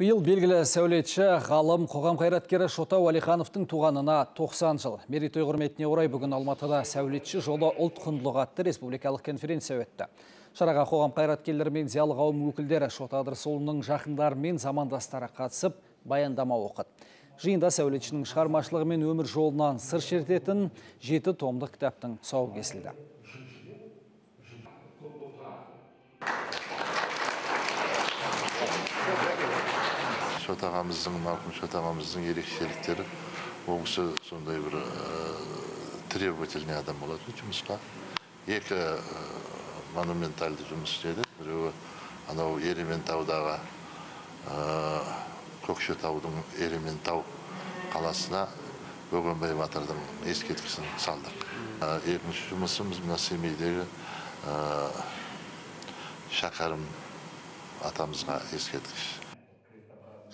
Биыл белгілі сәулетші, ғалым, қоғам қайраткері Шота Уәлихановтың туғанына 90 жыл. Мерейтой құрметіне орай бүгін Алматыда сәулетші жолы ұлт құндылығы атты республикалық конференция өтті. Шараға қоғам қайраткерлері мен зиялы қауым өкілдері Шота Адырсұлының жақындары мен замандастары қатысып, баяндама оқыды. Жиында сәулетшінің шығармашылығы мен өмір жолынан сыр шертетін жеті томдық кітаптың тұсауы кесілді. Шот ағамыздың марқұм шот ағамыздың ерекшеліктері ол кісі сондай бір требовательный адам болатын жұмысқа екі монументальды жұмыс істеді біреуі анау ерейментаудағы көкшетаудың ерейментау қаласына бөгенбай батырдың ескерткішін салдық екінші жұмысымыз мына семейдегі шәкәрім атамызға ескерткіш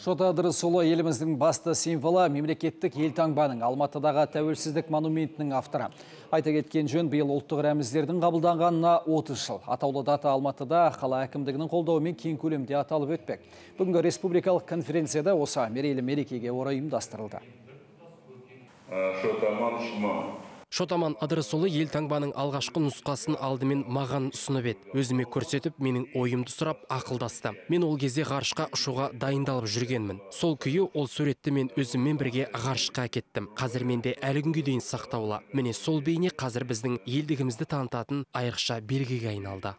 Шота Адырысұлы еліміздің басты символы мемлекеттік елтаңбаның Алматыдағы тәуелсіздік монументінің авторы. Айта кеткен жөн биыл ұлттық рәміздердің қабылданғанына 30 жыл. Атаулы дата Алматыда қала әкімдігінің қолдауымен кең көлемде аталып өтпек. Бүгінгі республикалық конференцияда осы мерейлі мерекеге орай ұйымдастырылды. Шотаман Адырысұлы елтаңбаның алғашқы нұсқасын алдымен маған ұсынып еді. Өзіме көрсетіп, менің ойымды сұрап ақылдасты. Мен ол кезде ғарышқа ұшуға дайындалып жүргенмін. Сол күйі ол суретті мен өзіммен бірге ғарышқа әкеттім. Қазір менде әлі күнге дейін сақтаулы. Міне сол бейне қазір біздің елдігімізді танытатын айрықша белгіге айналды.